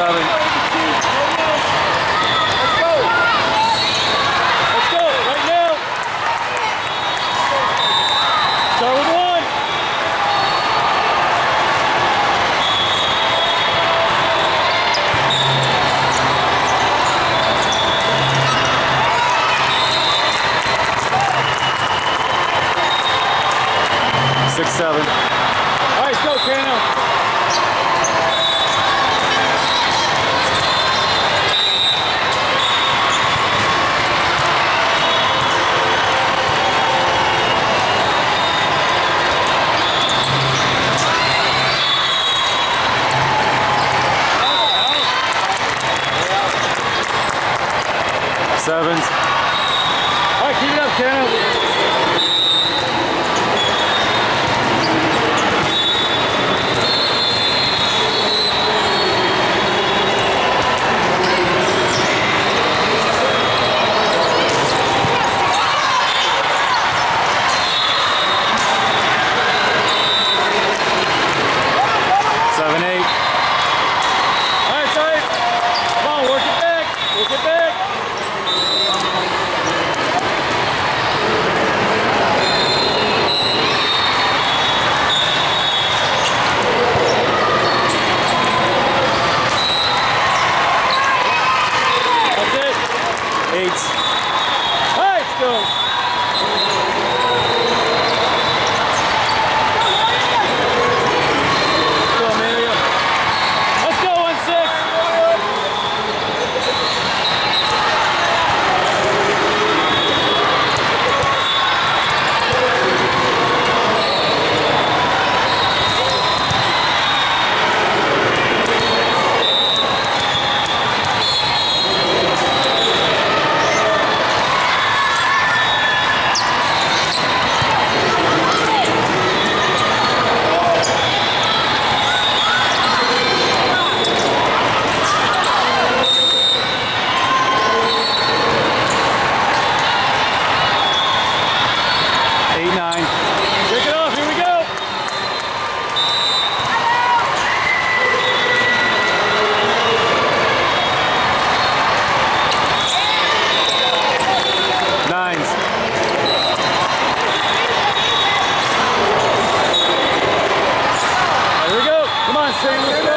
seven. singing.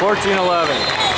14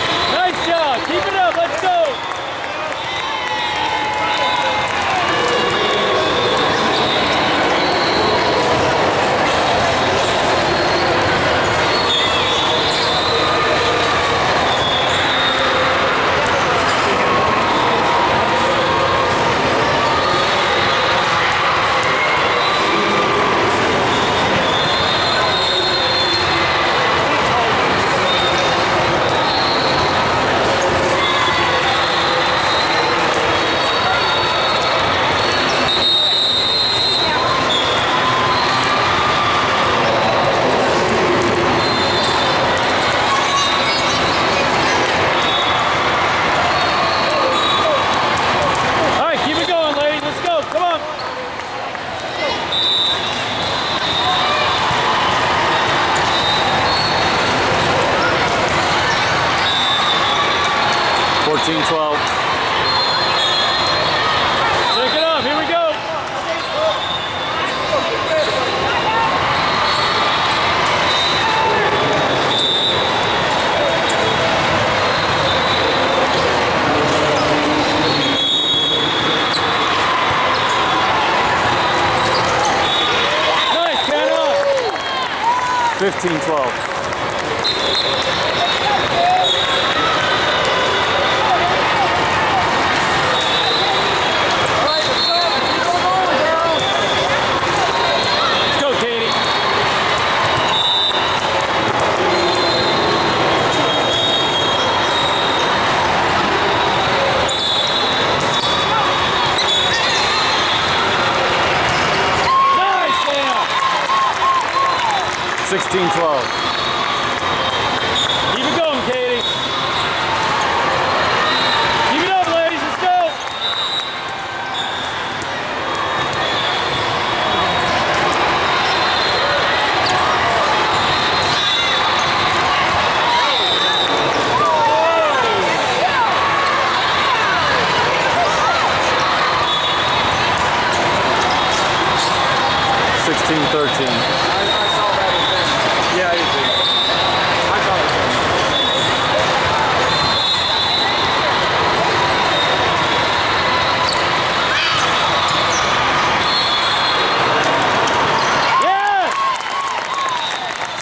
15-12.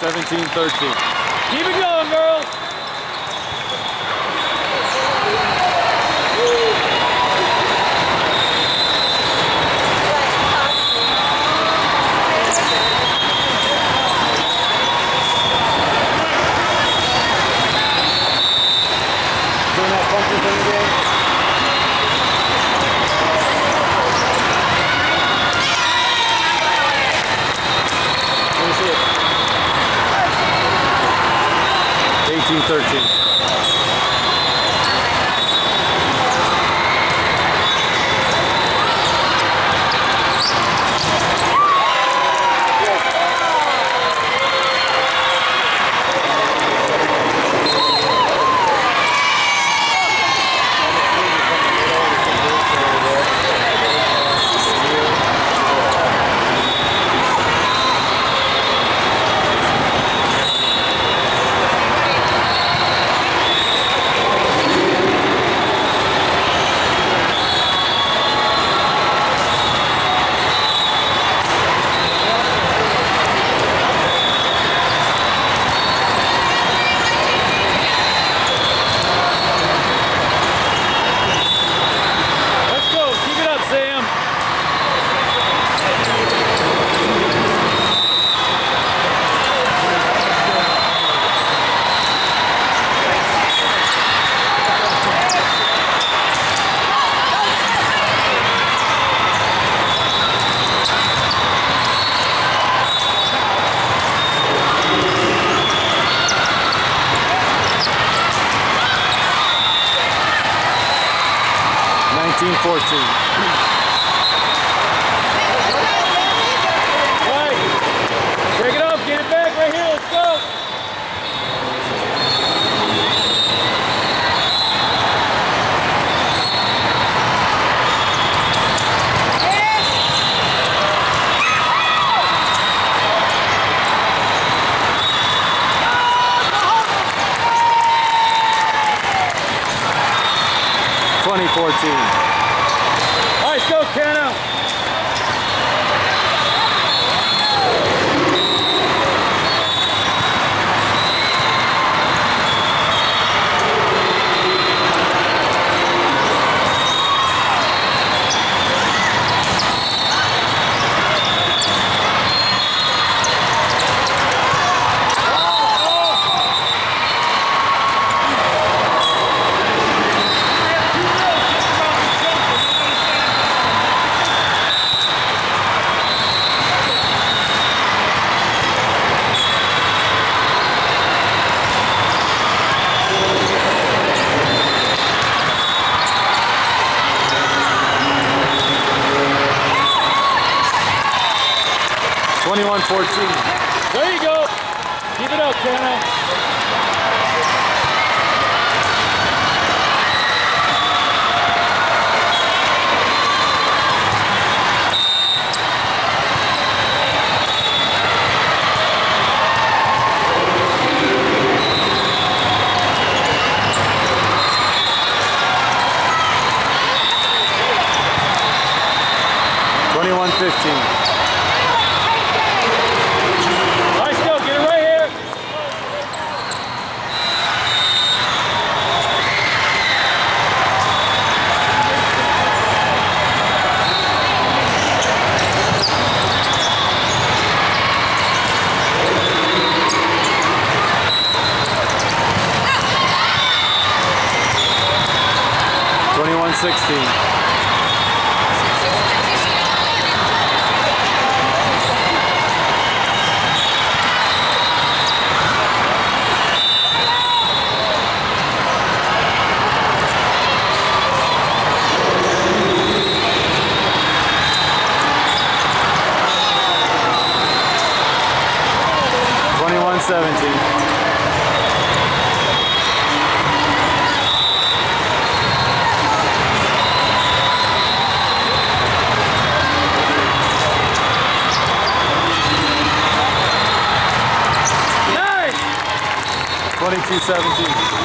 17-13. Keep it going. 17.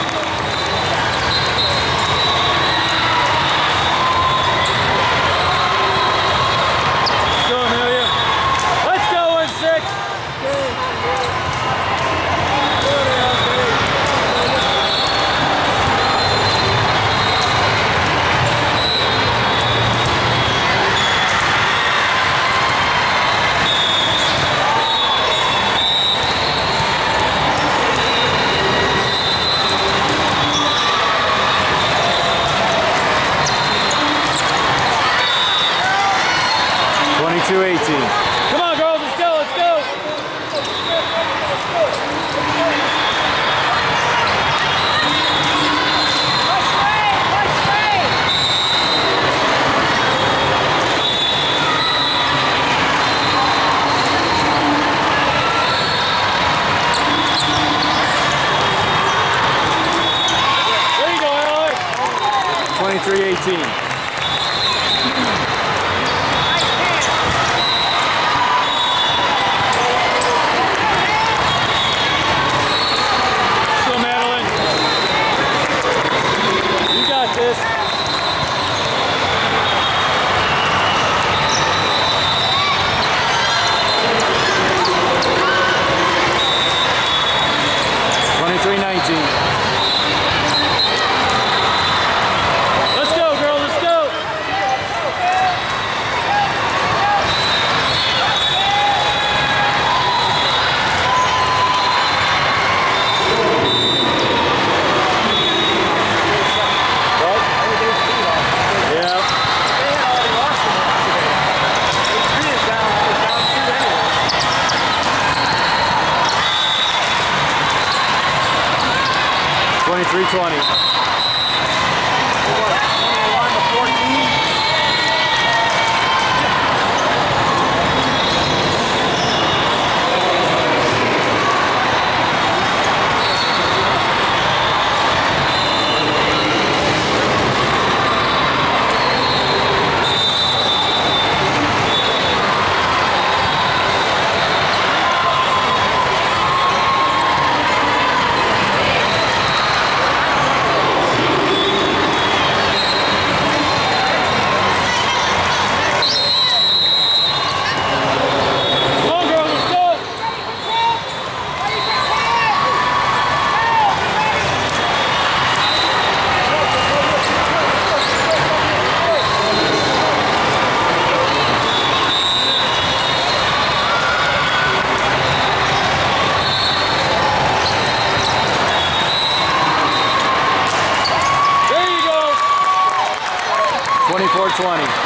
20.